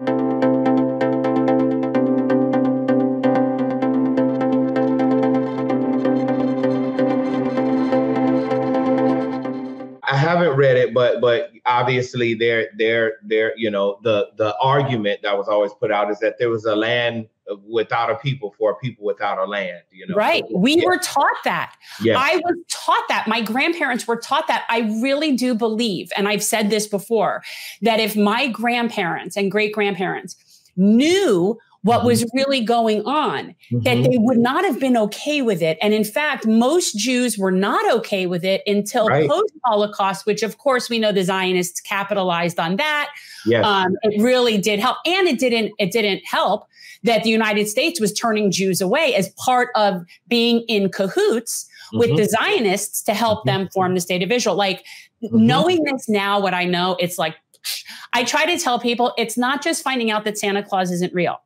I but but obviously there there there you know the the argument that was always put out is that there was a land without a people for a people without a land you know? Right. We yeah. were taught that. Yeah. i was taught that. My grandparents were taught that. I really do believe and i've said this before that if my grandparents and great grandparents knew what was mm-hmm. really going on, mm-hmm. that they would not have been okay with it. And in fact, most Jews were not okay with it until right. post Holocaust, which of course we know the Zionists capitalized on that. Yes. Um, it really did help. And it didn't, it didn't help that the United States was turning Jews away as part of being in cahoots mm-hmm. with the Zionists to help mm-hmm. them form the state of Israel. Like mm-hmm. knowing this now, what I know, it's like, I try to tell people it's not just finding out that Santa Claus isn't real.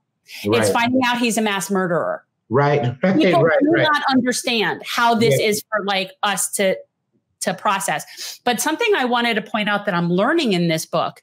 Right. It's finding out he's a mass murderer. Right. right People right, do right. not understand how this yeah. is for like us to to process. But something I wanted to point out that I'm learning in this book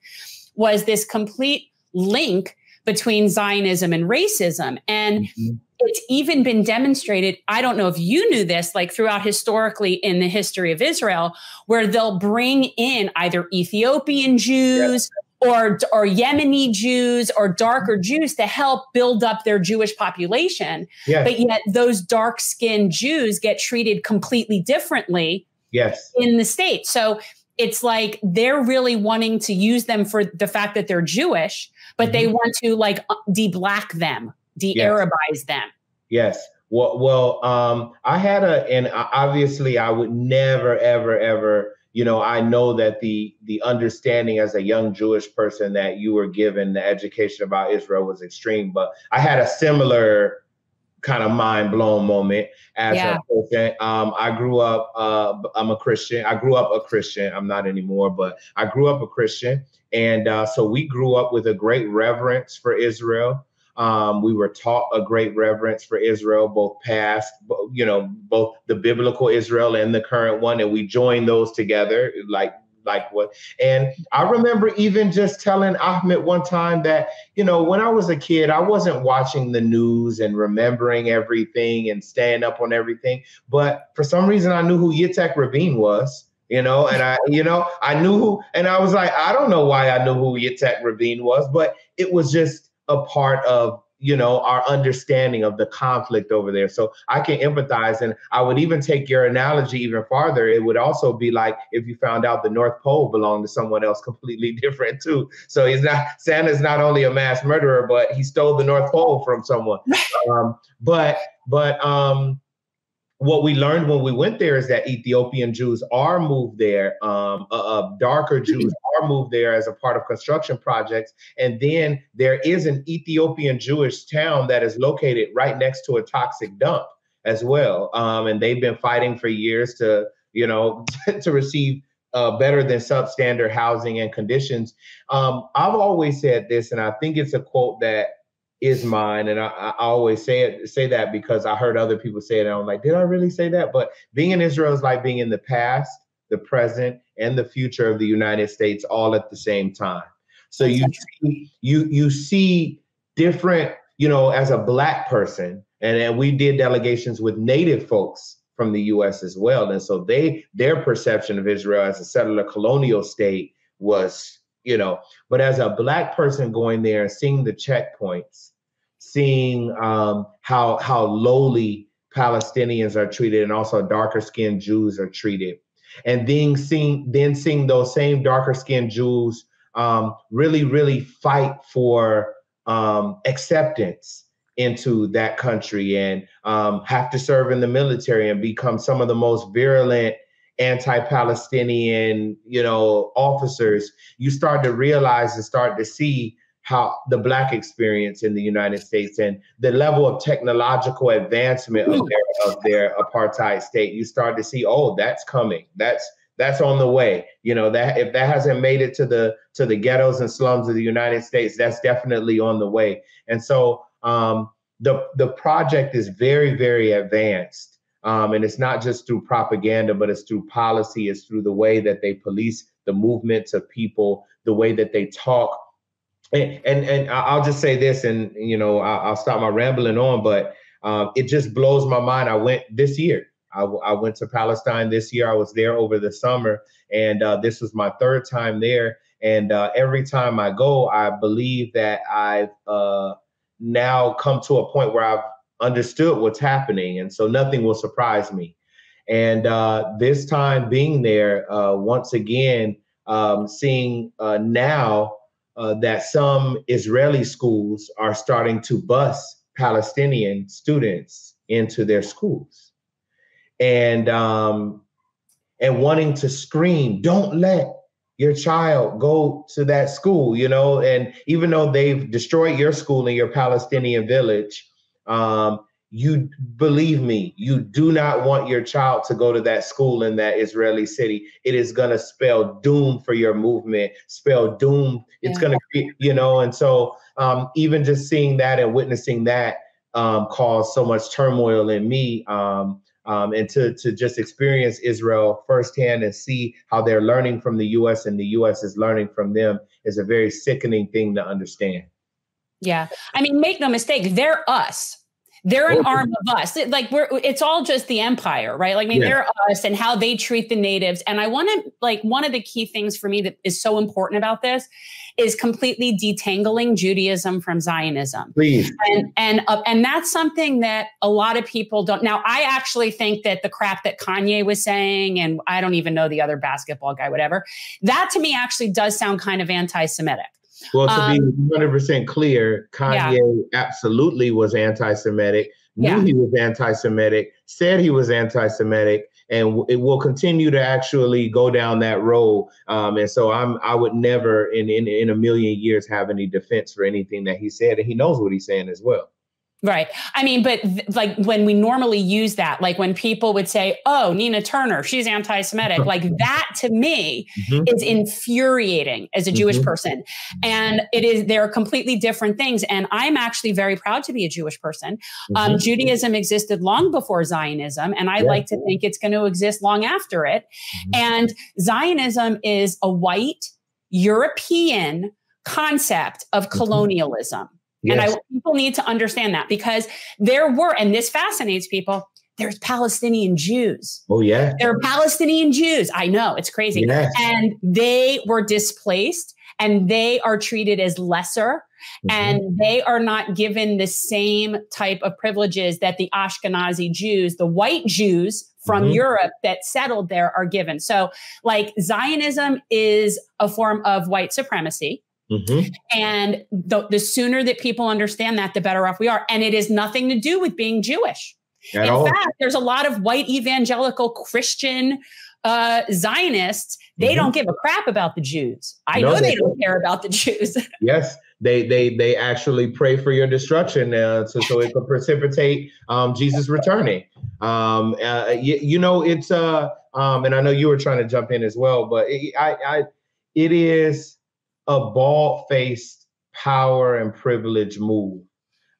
was this complete link between Zionism and racism. And mm-hmm. it's even been demonstrated. I don't know if you knew this, like throughout historically in the history of Israel, where they'll bring in either Ethiopian Jews or or Yemeni Jews or darker Jews to help build up their Jewish population. Yes. But yet those dark skinned Jews get treated completely differently yes. in the state. So it's like they're really wanting to use them for the fact that they're Jewish, but mm-hmm. they want to like de-black them, de-Arabize yes. them. Yes. Well, well, um, I had a, and obviously I would never, ever, ever you know, I know that the the understanding as a young Jewish person that you were given the education about Israel was extreme, but I had a similar kind of mind blown moment as yeah. a person. Um, I grew up. Uh, I'm a Christian. I grew up a Christian. I'm not anymore, but I grew up a Christian, and uh, so we grew up with a great reverence for Israel. Um, we were taught a great reverence for Israel, both past, you know, both the biblical Israel and the current one, and we joined those together, like like what and i remember even just telling ahmed one time that you know when i was a kid i wasn't watching the news and remembering everything and staying up on everything but for some reason i knew who yitzhak rabin was you know and i you know i knew who and i was like i don't know why i knew who yitzhak rabin was but it was just a part of you know our understanding of the conflict over there. So i can empathize and i would even take your analogy even farther. It would also be like if you found out the north pole belonged to someone else completely different too. So he's not santa's not only a mass murderer but he stole the north pole from someone. Um, but but um what we learned when we went there is that Ethiopian Jews are moved there, um, uh, uh, darker Jews are moved there as a part of construction projects. And then there is an Ethiopian Jewish town that is located right next to a toxic dump as well. Um, and they've been fighting for years to, you know, to receive uh, better than substandard housing and conditions. Um, I've always said this, and I think it's a quote that is mine. And I, I, always say it, say that because I heard other people say it. And I'm like, did I really say that? But being in Israel is like being in the past, the present, and the future of the United States all at the same time. So you see, you you see different, you know, as a black person, and, and we did delegations with native folks from the US as well. And so they their perception of Israel as a settler colonial state was you know but as a black person going there and seeing the checkpoints seeing um, how how lowly palestinians are treated and also darker skinned jews are treated. And then seeing then seeing those same darker skinned jews um, really really fight for um, acceptance into that country and um, have to serve in the military and become some of the most virulent anti-Palestinian, you know, officers, you start to realize and start to see how the black experience in the United States and the level of technological advancement of their, of their apartheid state, you start to see, oh, that's coming. That's that's on the way. You know, that if that hasn't made it to the to the ghettos and slums of the United States, that's definitely on the way. And so um, the the project is very, very advanced. Um, and it's not just through propaganda, but it's through policy, it's through the way that they police the movements of people, the way that they talk and, and, I'll just say this, and you know, I'll, stop my rambling on, but um, it just blows my mind. I went this year. I, I, went to Palestine this year. I was there over the summer, and uh, this was my third time there. And uh, every time I go, I believe that I've uh, now come to a point where I've understood what's happening, and so nothing will surprise me. And uh, this time being there, uh, once again, um, seeing uh, now uh, that some Israeli schools are starting to bus Palestinian students into their schools, and um, and wanting to scream, "Don't let your child go to that school," you know. And even though they've destroyed your school in your Palestinian village, um, you believe me, you do not want your child to go to that school in that Israeli city. It is going to spell doom for your movement, spell doom. It's yeah. going to, you know, and so um, even just seeing that and witnessing that um, caused so much turmoil in me. Um, um, and to, to just experience Israel firsthand and see how they're learning from the US and the US is learning from them is a very sickening thing to understand. Yeah. I mean, make no mistake, they're us they're an arm of us. Like we're it's all just the empire, right? Like I mean, yeah. they're us and how they treat the natives. And I want to like one of the key things for me that is so important about this is completely detangling Judaism from Zionism. Please. And and uh, and that's something that a lot of people don't. Now, I actually think that the crap that Kanye was saying, and I don't even know the other basketball guy, whatever, that to me actually does sound kind of anti-Semitic. Well, to um, be 100% clear, Kanye yeah. absolutely was anti Semitic, knew yeah. he was anti Semitic, said he was anti Semitic, and it will continue to actually go down that road. Um, and so I'm, I would never in, in, in a million years have any defense for anything that he said. And he knows what he's saying as well. Right. I mean, but th- like when we normally use that, like when people would say, oh, Nina Turner, she's anti Semitic, like that to me mm-hmm. is infuriating as a Jewish mm-hmm. person. And it is, they're completely different things. And I'm actually very proud to be a Jewish person. Um, mm-hmm. Judaism existed long before Zionism, and I yeah. like to think it's going to exist long after it. Mm-hmm. And Zionism is a white European concept of mm-hmm. colonialism. Yes. And I people need to understand that because there were, and this fascinates people. There's Palestinian Jews. Oh yeah, there are Palestinian Jews. I know it's crazy, yes. and they were displaced, and they are treated as lesser, mm-hmm. and they are not given the same type of privileges that the Ashkenazi Jews, the white Jews from mm-hmm. Europe that settled there, are given. So, like Zionism is a form of white supremacy. Mm-hmm. And the, the sooner that people understand that, the better off we are. And it is nothing to do with being Jewish. At In all. fact, there's a lot of white evangelical Christian uh, Zionists. They mm-hmm. don't give a crap about the Jews. I no, know they, they don't care about the Jews. yes, they they they actually pray for your destruction uh, so so it could precipitate um, Jesus returning. Um, uh, you, you, know, it's uh, um, and I know you were trying to jump in as well, but it, I, I, it is a bald faced power and privilege move.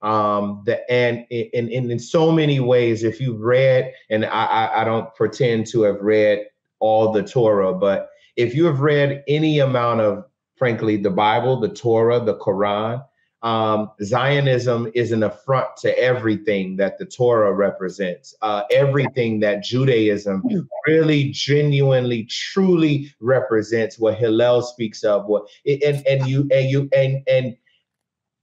Um, the, and in, in, in so many ways, if you've read, and I, I don't pretend to have read all the Torah, but if you have read any amount of, frankly, the Bible, the Torah, the Quran, um, Zionism is an affront to everything that the Torah represents, uh, everything that Judaism really, genuinely, truly represents. What Hillel speaks of, what and and you and you and and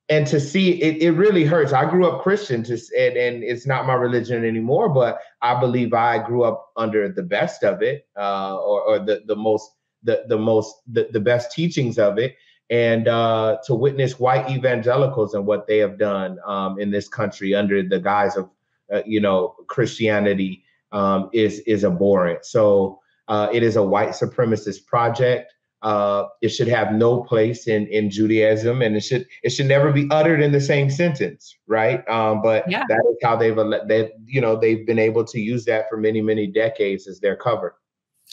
and to see it, it really hurts. I grew up Christian, to and, and it's not my religion anymore, but I believe I grew up under the best of it, uh, or, or the the most the the most the, the best teachings of it and uh, to witness white evangelicals and what they have done um, in this country under the guise of, uh, you know, Christianity um, is is abhorrent. So uh, it is a white supremacist project. Uh, it should have no place in in Judaism, and it should it should never be uttered in the same sentence, right? Um, but yeah. that is how they've they you know they've been able to use that for many many decades as their cover.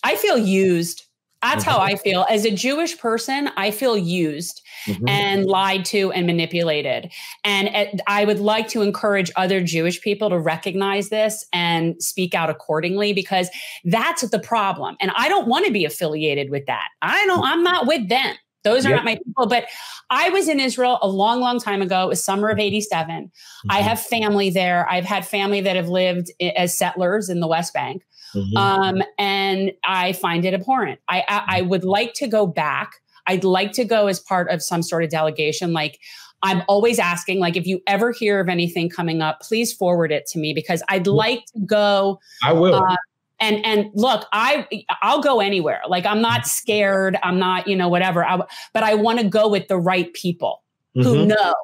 I feel used that's how I feel. As a Jewish person, I feel used mm-hmm. and lied to and manipulated. And I would like to encourage other Jewish people to recognize this and speak out accordingly because that's the problem. And I don't want to be affiliated with that. I don't, I'm not with them. Those are yep. not my people. But I was in Israel a long, long time ago. It was summer of 87. Mm-hmm. I have family there. I've had family that have lived as settlers in the West Bank. Mm-hmm. Um, and I find it abhorrent. I, I, I would like to go back. I'd like to go as part of some sort of delegation. Like I'm always asking, like, if you ever hear of anything coming up, please forward it to me because I'd like to go. I will. Uh, and and look i i'll go anywhere like i'm not scared i'm not you know whatever I, but i want to go with the right people mm-hmm. who know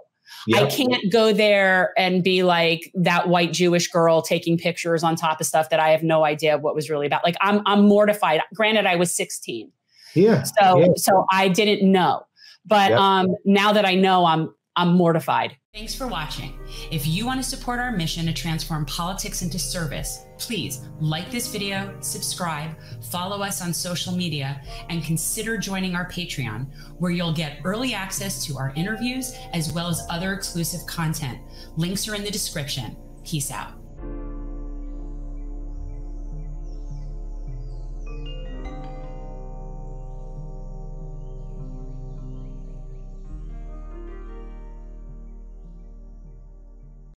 yep. i can't go there and be like that white jewish girl taking pictures on top of stuff that i have no idea what was really about like i'm i'm mortified granted i was 16 yeah so yeah. so i didn't know but yep. um now that i know i'm i'm mortified Thanks for watching. If you want to support our mission to transform politics into service, please like this video, subscribe, follow us on social media, and consider joining our Patreon, where you'll get early access to our interviews as well as other exclusive content. Links are in the description. Peace out.